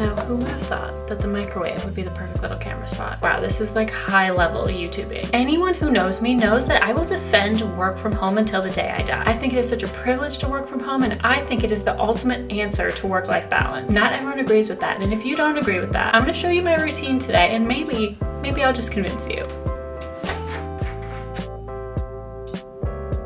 Now, who would have thought that the microwave would be the perfect little camera spot? Wow, this is like high level YouTubing. Anyone who knows me knows that I will defend work from home until the day I die. I think it is such a privilege to work from home and I think it is the ultimate answer to work-life balance. Not everyone agrees with that. And if you don't agree with that, I'm gonna show you my routine today and maybe, maybe I'll just convince you.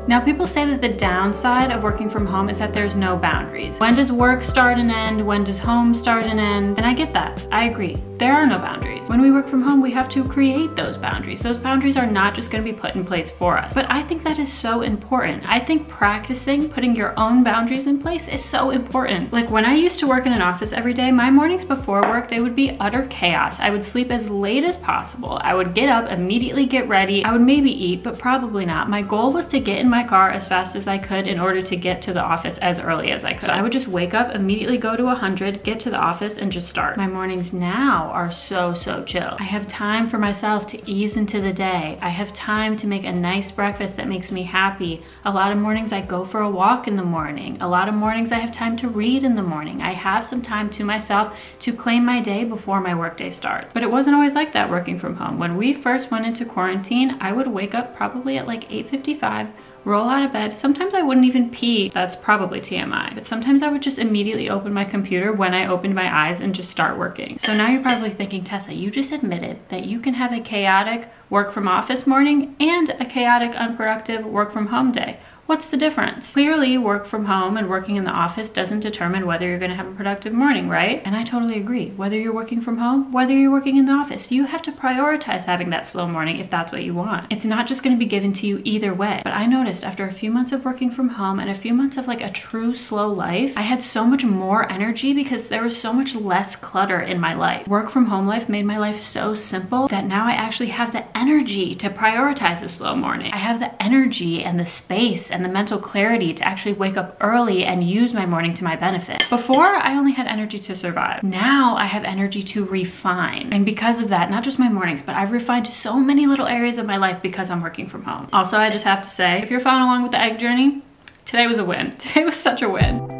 Now people say that the downside of working from home is that there's no boundaries. When does work start and end? When does home start and end? And I get that, I agree. There are no boundaries. When we work from home, we have to create those boundaries. Those boundaries are not just gonna be put in place for us. But I think that is so important. I think practicing putting your own boundaries in place is so important. Like when I used to work in an office every day, my mornings before work, they would be utter chaos. I would sleep as late as possible. I would get up, immediately get ready. I would maybe eat, but probably not. My goal was to get in my car as fast as I could in order to get to the office as early as I could. So I would just wake up, immediately go to 100, get to the office and just start. My mornings now are so, so chill. I have time for myself to ease into the day. I have time to make a nice breakfast that makes me happy. A lot of mornings I go for a walk in the morning. A lot of mornings I have time to read in the morning. I have some time to myself to claim my day before my workday starts. But it wasn't always like that working from home. When we first went into quarantine, I would wake up probably at like 8.55 roll out of bed. Sometimes I wouldn't even pee. That's probably TMI. But sometimes I would just immediately open my computer when I opened my eyes and just start working. So now you're probably thinking, Tessa, you just admitted that you can have a chaotic work from office morning and a chaotic unproductive work from home day. What's the difference? Clearly, work from home and working in the office doesn't determine whether you're gonna have a productive morning, right? And I totally agree. Whether you're working from home, whether you're working in the office, you have to prioritize having that slow morning if that's what you want. It's not just gonna be given to you either way. But I noticed after a few months of working from home and a few months of like a true slow life, I had so much more energy because there was so much less clutter in my life. Work from home life made my life so simple that now I actually have the energy to prioritize a slow morning. I have the energy and the space and the mental clarity to actually wake up early and use my morning to my benefit. Before, I only had energy to survive. Now I have energy to refine. And because of that, not just my mornings, but I've refined so many little areas of my life because I'm working from home. Also, I just have to say, if you're following along with the egg journey, today was a win. Today was such a win.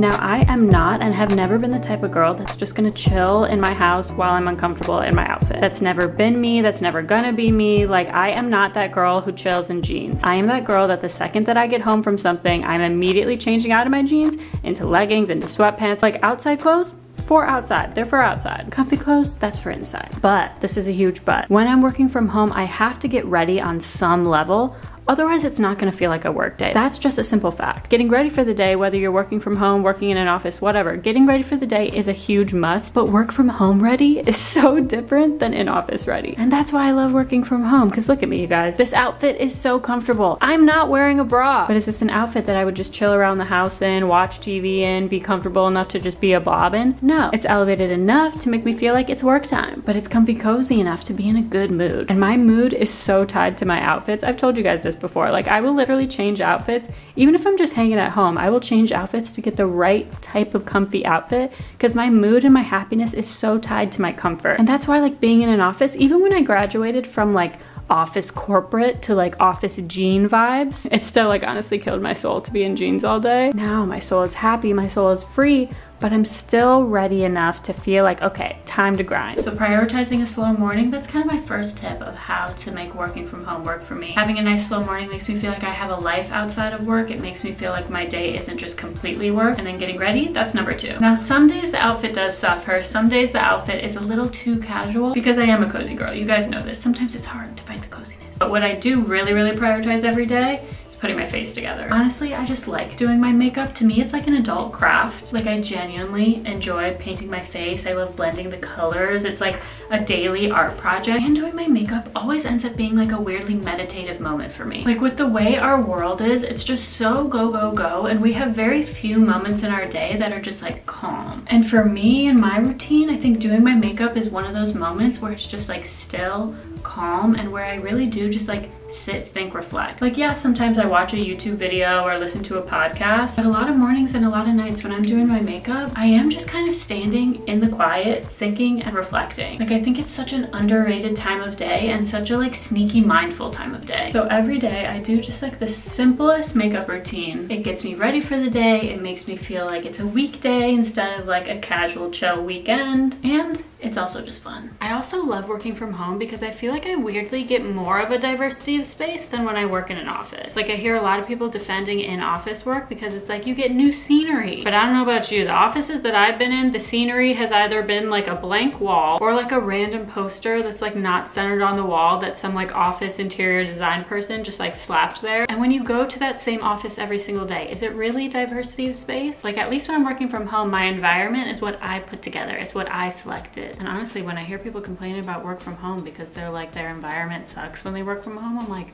Now, I am not and have never been the type of girl that's just gonna chill in my house while I'm uncomfortable in my outfit. That's never been me, that's never gonna be me. Like, I am not that girl who chills in jeans. I am that girl that the second that I get home from something, I'm immediately changing out of my jeans into leggings, into sweatpants. Like, outside clothes, for outside. They're for outside. Comfy clothes, that's for inside. But, this is a huge but. When I'm working from home, I have to get ready on some level Otherwise, it's not gonna feel like a work day. That's just a simple fact. Getting ready for the day, whether you're working from home, working in an office, whatever, getting ready for the day is a huge must, but work from home ready is so different than in office ready. And that's why I love working from home, because look at me, you guys. This outfit is so comfortable. I'm not wearing a bra, but is this an outfit that I would just chill around the house in, watch TV in, be comfortable enough to just be a bob in? No, it's elevated enough to make me feel like it's work time, but it's comfy cozy enough to be in a good mood. And my mood is so tied to my outfits. I've told you guys this before. Like I will literally change outfits. Even if I'm just hanging at home, I will change outfits to get the right type of comfy outfit because my mood and my happiness is so tied to my comfort. And that's why like being in an office, even when I graduated from like office corporate to like office jean vibes. It still like honestly killed my soul to be in jeans all day. Now my soul is happy, my soul is free, but I'm still ready enough to feel like, okay, time to grind. So prioritizing a slow morning, that's kind of my first tip of how to make working from home work for me. Having a nice slow morning makes me feel like I have a life outside of work. It makes me feel like my day isn't just completely work. And then getting ready, that's number two. Now, some days the outfit does suffer. Some days the outfit is a little too casual because I am a cozy girl. You guys know this. Sometimes it's hard to fight the coziness. But what I do really, really prioritize every day putting my face together. Honestly, I just like doing my makeup. To me, it's like an adult craft. Like I genuinely enjoy painting my face. I love blending the colors. It's like a daily art project. And doing my makeup always ends up being like a weirdly meditative moment for me. Like with the way our world is, it's just so go, go, go. And we have very few moments in our day that are just like calm. And for me and my routine, I think doing my makeup is one of those moments where it's just like still, calm and where I really do just like sit, think, reflect. Like, yeah, sometimes I watch a YouTube video or listen to a podcast, but a lot of mornings and a lot of nights when I'm doing my makeup, I am just kind of standing in the quiet, thinking and reflecting. Like, I think it's such an underrated time of day and such a like sneaky mindful time of day. So every day I do just like the simplest makeup routine. It gets me ready for the day. It makes me feel like it's a weekday instead of like a casual chill weekend. And it's also just fun. I also love working from home because I feel like I weirdly get more of a diversity of space than when I work in an office. Like I hear a lot of people defending in office work because it's like you get new scenery. But I don't know about you, the offices that I've been in, the scenery has either been like a blank wall or like a random poster that's like not centered on the wall that some like office interior design person just like slapped there. And when you go to that same office every single day, is it really diversity of space? Like at least when I'm working from home, my environment is what I put together. It's what I selected it. And honestly, when I hear people complaining about work from home because they're like their environment sucks when they work from home, I'm like,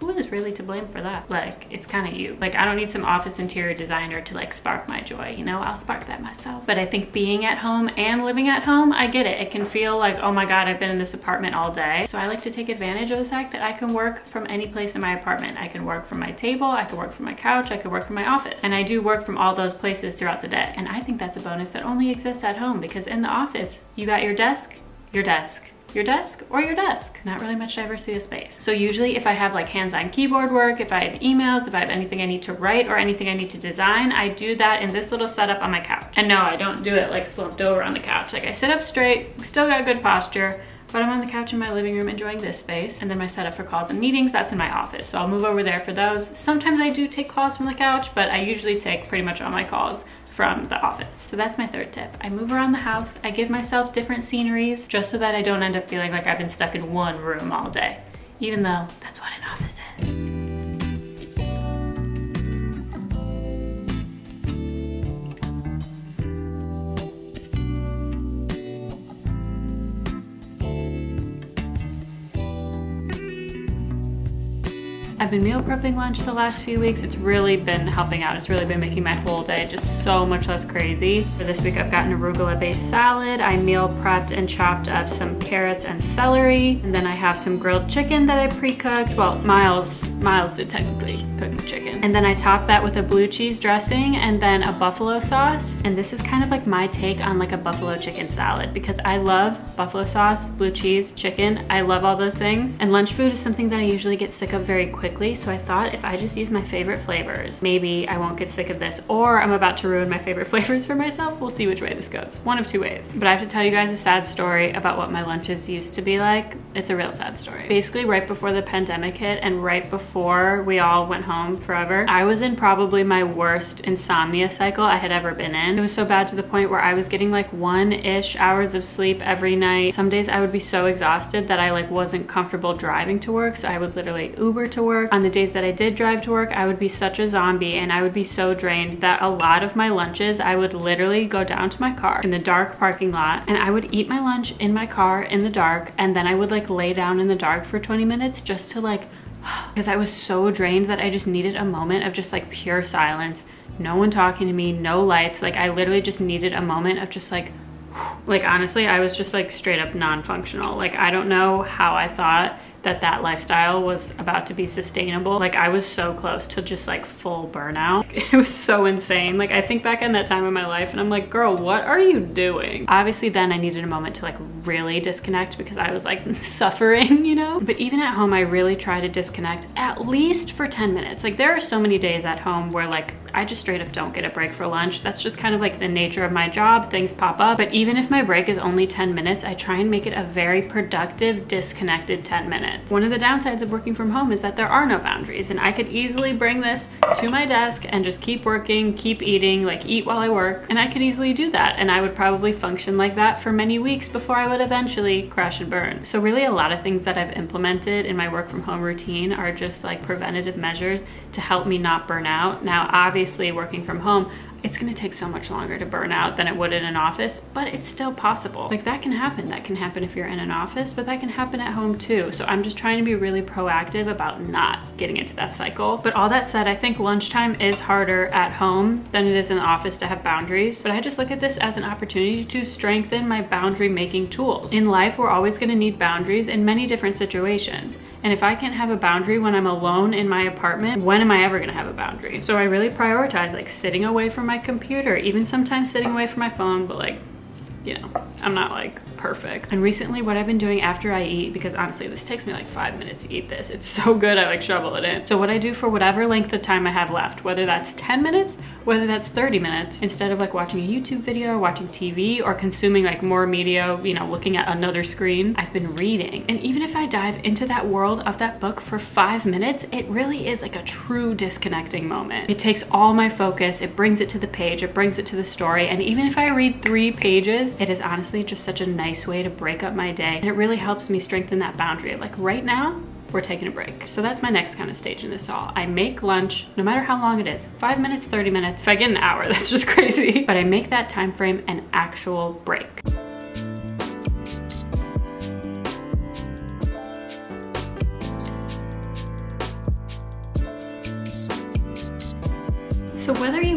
who is really to blame for that? Like, it's kind of you. Like, I don't need some office interior designer to like spark my joy, you know? I'll spark that myself. But I think being at home and living at home, I get it. It can feel like, oh my God, I've been in this apartment all day. So I like to take advantage of the fact that I can work from any place in my apartment. I can work from my table, I can work from my couch, I can work from my office. And I do work from all those places throughout the day. And I think that's a bonus that only exists at home because in the office, you got your desk, your desk your desk or your desk. Not really much diversity of space. So usually if I have like hands-on keyboard work, if I have emails, if I have anything I need to write or anything I need to design, I do that in this little setup on my couch. And no, I don't do it like slumped over on the couch. Like I sit up straight, still got good posture, but I'm on the couch in my living room enjoying this space. And then my setup for calls and meetings, that's in my office. So I'll move over there for those. Sometimes I do take calls from the couch, but I usually take pretty much all my calls from the office. So that's my third tip. I move around the house. I give myself different sceneries just so that I don't end up feeling like I've been stuck in one room all day, even though that's what I've been meal prepping lunch the last few weeks. It's really been helping out. It's really been making my whole day just so much less crazy. For this week, I've gotten arugula based salad. I meal prepped and chopped up some carrots and celery. And then I have some grilled chicken that I pre-cooked. Well, Miles Miles did technically cook the chicken. And then I top that with a blue cheese dressing and then a buffalo sauce. And this is kind of like my take on like a buffalo chicken salad because I love buffalo sauce, blue cheese, chicken. I love all those things. And lunch food is something that I usually get sick of very quickly. So I thought if I just use my favorite flavors, maybe I won't get sick of this or I'm about to ruin my favorite flavors for myself. We'll see which way this goes. One of two ways. But I have to tell you guys a sad story about what my lunches used to be like. It's a real sad story. Basically right before the pandemic hit and right before before we all went home forever, I was in probably my worst insomnia cycle I had ever been in. It was so bad to the point where I was getting like one-ish hours of sleep every night. Some days I would be so exhausted that I like wasn't comfortable driving to work, so I would literally Uber to work. On the days that I did drive to work, I would be such a zombie and I would be so drained that a lot of my lunches, I would literally go down to my car in the dark parking lot and I would eat my lunch in my car in the dark and then I would like lay down in the dark for 20 minutes just to like because I was so drained that I just needed a moment of just like pure silence. No one talking to me, no lights. Like I literally just needed a moment of just like, like honestly, I was just like straight up non-functional. Like I don't know how I thought that that lifestyle was about to be sustainable. Like I was so close to just like full burnout. It was so insane. Like I think back in that time of my life and I'm like, girl, what are you doing? Obviously then I needed a moment to like really disconnect because I was like suffering, you know? But even at home, I really try to disconnect at least for 10 minutes. Like there are so many days at home where like I just straight up don't get a break for lunch. That's just kind of like the nature of my job. Things pop up. But even if my break is only 10 minutes, I try and make it a very productive, disconnected 10 minutes. One of the downsides of working from home is that there are no boundaries and I could easily bring this to my desk and just keep working, keep eating, like eat while I work. And I could easily do that. And I would probably function like that for many weeks before I would eventually crash and burn. So really a lot of things that I've implemented in my work from home routine are just like preventative measures to help me not burn out. Now, obviously working from home, it's gonna take so much longer to burn out than it would in an office, but it's still possible. Like that can happen. That can happen if you're in an office, but that can happen at home too. So I'm just trying to be really proactive about not getting into that cycle. But all that said, I think lunchtime is harder at home than it is in the office to have boundaries. But I just look at this as an opportunity to strengthen my boundary making tools. In life, we're always gonna need boundaries in many different situations. And if I can't have a boundary when I'm alone in my apartment, when am I ever gonna have a boundary? So I really prioritize like sitting away from my computer, even sometimes sitting away from my phone, but like, you know, I'm not like perfect. And recently what I've been doing after I eat, because honestly this takes me like five minutes to eat this. It's so good I like shovel it in. So what I do for whatever length of time I have left, whether that's 10 minutes, whether that's 30 minutes, instead of like watching a YouTube video or watching TV or consuming like more media, you know, looking at another screen, I've been reading. And even if I dive into that world of that book for five minutes, it really is like a true disconnecting moment. It takes all my focus, it brings it to the page, it brings it to the story. And even if I read three pages, it is honestly just such a nice nice way to break up my day. And it really helps me strengthen that boundary. Like right now, we're taking a break. So that's my next kind of stage in this all. I make lunch, no matter how long it is, five minutes, 30 minutes. If I get an hour, that's just crazy. But I make that time frame an actual break.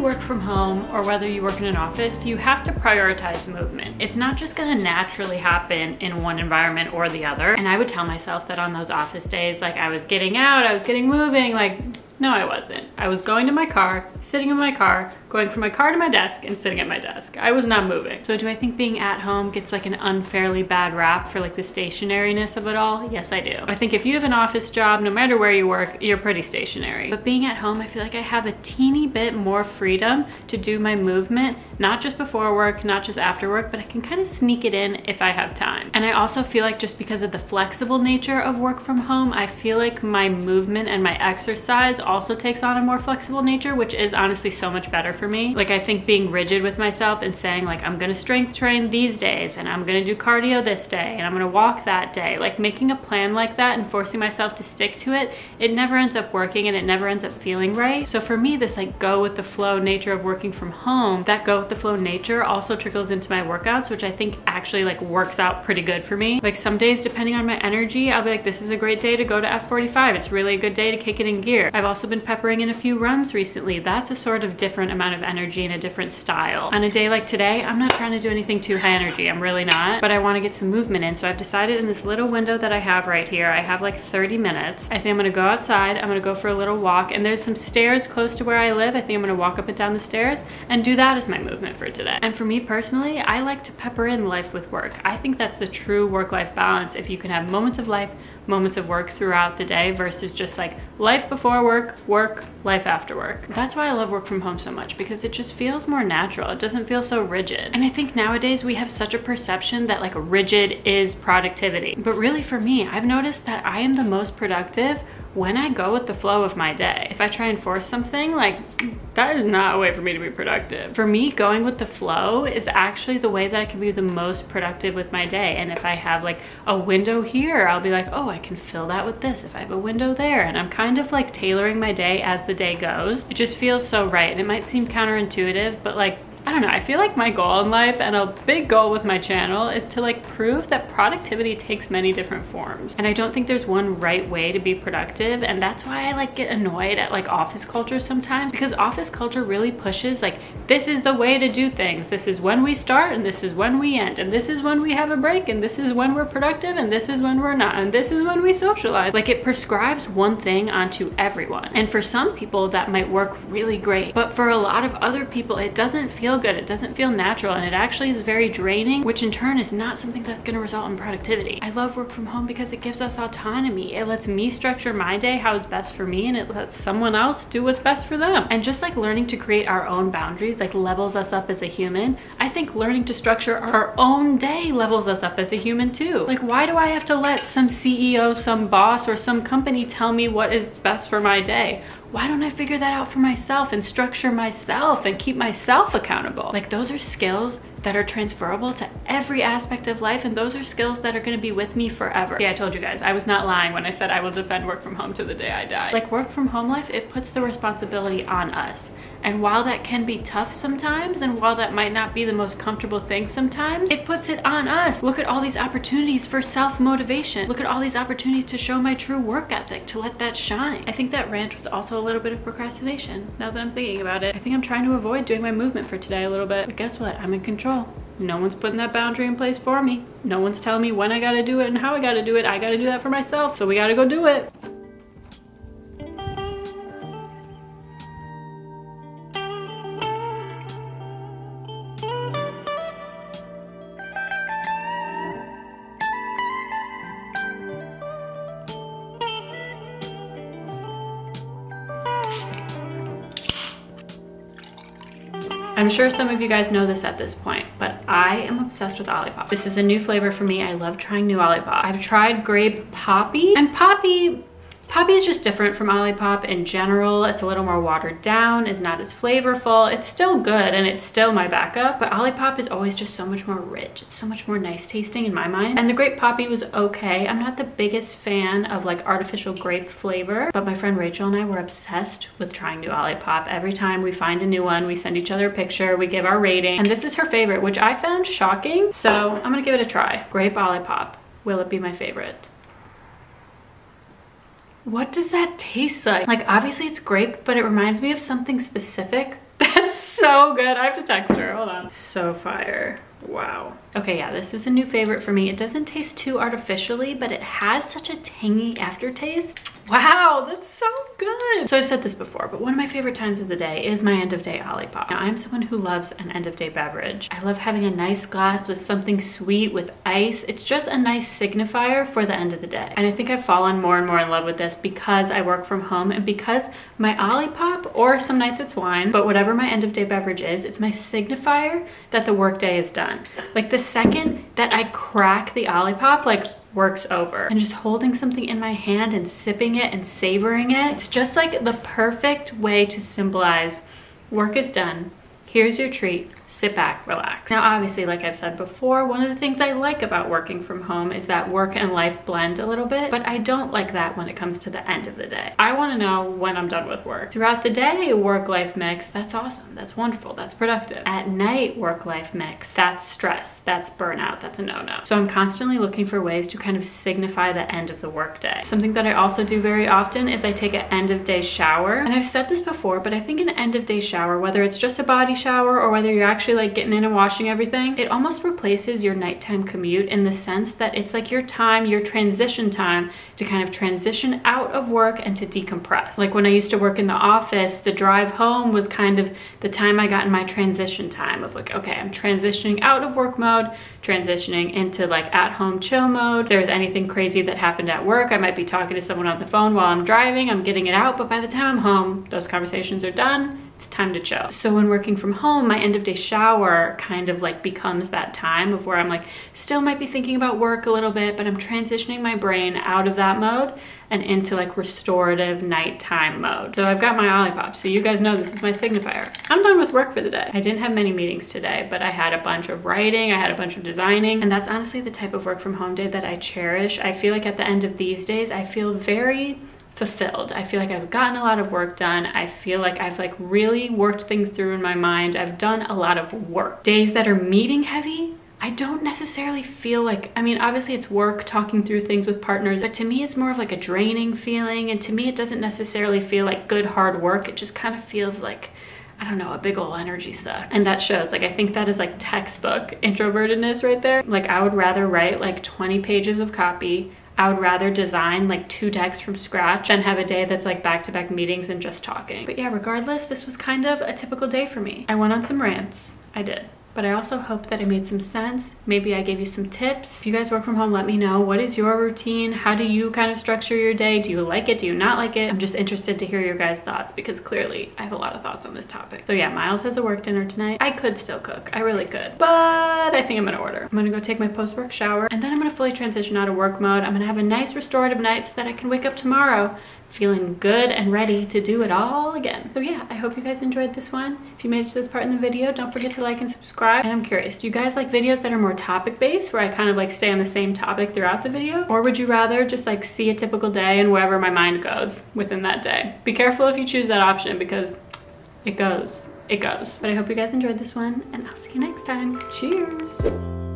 Work from home or whether you work in an office, you have to prioritize movement. It's not just gonna naturally happen in one environment or the other. And I would tell myself that on those office days, like I was getting out, I was getting moving, like no, I wasn't. I was going to my car, sitting in my car, going from my car to my desk and sitting at my desk. I was not moving. So do I think being at home gets like an unfairly bad rap for like the stationariness of it all? Yes, I do. I think if you have an office job, no matter where you work, you're pretty stationary. But being at home, I feel like I have a teeny bit more freedom to do my movement, not just before work, not just after work, but I can kind of sneak it in if I have time. And I also feel like just because of the flexible nature of work from home, I feel like my movement and my exercise also takes on a more flexible nature, which is honestly so much better for me. Like I think being rigid with myself and saying like, I'm gonna strength train these days and I'm gonna do cardio this day and I'm gonna walk that day. Like making a plan like that and forcing myself to stick to it, it never ends up working and it never ends up feeling right. So for me, this like go with the flow nature of working from home, that go with the flow nature also trickles into my workouts, which I think actually like works out pretty good for me. Like some days, depending on my energy, I'll be like, this is a great day to go to F45. It's really a good day to kick it in gear. I've also been peppering in a few runs recently. That's a sort of different amount of energy and a different style. On a day like today, I'm not trying to do anything too high energy. I'm really not, but I wanna get some movement in. So I've decided in this little window that I have right here, I have like 30 minutes. I think I'm gonna go outside, I'm gonna go for a little walk, and there's some stairs close to where I live. I think I'm gonna walk up and down the stairs and do that as my movement for today. And for me personally, I like to pepper in life with work. I think that's the true work-life balance. If you can have moments of life, moments of work throughout the day versus just like life before work, work, life after work. That's why I love work from home so much because it just feels more natural. It doesn't feel so rigid. And I think nowadays we have such a perception that like rigid is productivity. But really for me, I've noticed that I am the most productive when I go with the flow of my day. If I try and force something, like that is not a way for me to be productive. For me, going with the flow is actually the way that I can be the most productive with my day. And if I have like a window here, I'll be like, oh, I can fill that with this. If I have a window there, and I'm kind of like tailoring my day as the day goes. It just feels so right. And it might seem counterintuitive, but like I don't know, I feel like my goal in life and a big goal with my channel is to like prove that productivity takes many different forms. And I don't think there's one right way to be productive. And that's why I like get annoyed at like office culture sometimes because office culture really pushes like, this is the way to do things. This is when we start and this is when we end. And this is when we have a break and this is when we're productive and this is when we're not. And this is when we socialize. Like it prescribes one thing onto everyone. And for some people that might work really great. But for a lot of other people, it doesn't feel feel good. It doesn't feel natural and it actually is very draining, which in turn is not something that's gonna result in productivity. I love work from home because it gives us autonomy. It lets me structure my day how is best for me and it lets someone else do what's best for them. And just like learning to create our own boundaries like levels us up as a human, I think learning to structure our own day levels us up as a human too. Like why do I have to let some CEO, some boss, or some company tell me what is best for my day? Why don't I figure that out for myself and structure myself and keep myself accountable? Like those are skills that are transferable to every aspect of life and those are skills that are going to be with me forever. Yeah, I told you guys, I was not lying when I said I will defend work from home to the day I die. Like work from home life, it puts the responsibility on us. And while that can be tough sometimes, and while that might not be the most comfortable thing sometimes, it puts it on us. Look at all these opportunities for self-motivation. Look at all these opportunities to show my true work ethic, to let that shine. I think that rant was also a little bit of procrastination, now that I'm thinking about it. I think I'm trying to avoid doing my movement for today a little bit. But guess what? I'm in control. No one's putting that boundary in place for me. No one's telling me when I gotta do it and how I gotta do it. I gotta do that for myself, so we gotta go do it. Sure some of you guys know this at this point, but I am obsessed with Olipop. This is a new flavor for me. I love trying new Olipop. I've tried grape Poppi and Poppi Poppi is just different from Olipop in general. It's a little more watered down, is not as flavorful. It's still good and it's still my backup, but Olipop is always just so much more rich. It's so much more nice tasting in my mind. And the grape Poppi was okay. I'm not the biggest fan of like artificial grape flavor, but my friend Rachel and I were obsessed with trying new Olipop. Every time we find a new one, we send each other a picture, we give our rating, and this is her favorite, which I found shocking. So I'm gonna give it a try. Grape Olipop. Will it be my favorite? What does that taste like? Like obviously it's grape, but it reminds me of something specific. That's so good. I have to text her, hold on. So fire. Wow. Okay, yeah, this is a new favorite for me. It doesn't taste too artificially, but it has such a tangy aftertaste. Wow, that's so good. So I've said this before, but one of my favorite times of the day is my end of day Olipop. Now, I'm someone who loves an end of day beverage. I love having a nice glass with something sweet with ice. It's just a nice signifier for the end of the day. And I think I've fallen more and more in love with this because I work from home and because my Olipop, or some nights it's wine, but whatever my end of day beverage is, it's my signifier that the workday is done. Like the second that I crack the Olipop, like work's over. And just holding something in my hand and sipping it and savoring it, it's just like the perfect way to symbolize work is done. Here's your treat sit back, relax. Now, obviously, like I've said before, one of the things I like about working from home is that work and life blend a little bit, but I don't like that when it comes to the end of the day. I wanna know when I'm done with work. Throughout the day, work-life mix, that's awesome, that's wonderful, that's productive. At night, work-life mix, that's stress, that's burnout, that's a no-no. So I'm constantly looking for ways to kind of signify the end of the workday. Something that I also do very often is I take an end of day shower. And I've said this before, but I think an end of day shower, whether it's just a body shower or whether you're actually actually like getting in and washing everything, it almost replaces your nighttime commute in the sense that it's like your time, your transition time to kind of transition out of work and to decompress. Like when I used to work in the office, the drive home was kind of the time I got in my transition time of like, okay, I'm transitioning out of work mode, transitioning into like at home chill mode. If there's anything crazy that happened at work, I might be talking to someone on the phone while I'm driving, I'm getting it out, but by the time I'm home, those conversations are done it's time to chill. So when working from home, my end of day shower kind of like becomes that time of where I'm like, still might be thinking about work a little bit, but I'm transitioning my brain out of that mode and into like restorative nighttime mode. So I've got my Olipop, so you guys know this is my signifier. I'm done with work for the day. I didn't have many meetings today, but I had a bunch of writing, I had a bunch of designing, and that's honestly the type of work from home day that I cherish. I feel like at the end of these days, I feel very fulfilled. I feel like I've gotten a lot of work done. I feel like I've like really worked things through in my mind. I've done a lot of work. Days that are meeting heavy, I don't necessarily feel like, I mean, obviously it's work talking through things with partners, but to me it's more of like a draining feeling. And to me, it doesn't necessarily feel like good, hard work. It just kind of feels like, I don't know, a big ol' energy suck. And that shows, like, I think that is like textbook introvertedness right there. Like I would rather write like 20 pages of copy, I would rather design like two decks from scratch than have a day that's like back-to-back -back meetings and just talking. But yeah, regardless, this was kind of a typical day for me. I went on some rants. I did but I also hope that it made some sense. Maybe I gave you some tips. If you guys work from home, let me know. What is your routine? How do you kind of structure your day? Do you like it? Do you not like it? I'm just interested to hear your guys' thoughts because clearly I have a lot of thoughts on this topic. So yeah, Miles has a work dinner tonight. I could still cook. I really could, but I think I'm gonna order. I'm gonna go take my post-work shower and then I'm gonna fully transition out of work mode. I'm gonna have a nice restorative night so that I can wake up tomorrow feeling good and ready to do it all again. So yeah, I hope you guys enjoyed this one. If you made it to this part in the video, don't forget to like and subscribe. And I'm curious, do you guys like videos that are more topic based where I kind of like stay on the same topic throughout the video? Or would you rather just like see a typical day and wherever my mind goes within that day? Be careful if you choose that option because it goes, it goes. But I hope you guys enjoyed this one and I'll see you next time. Cheers.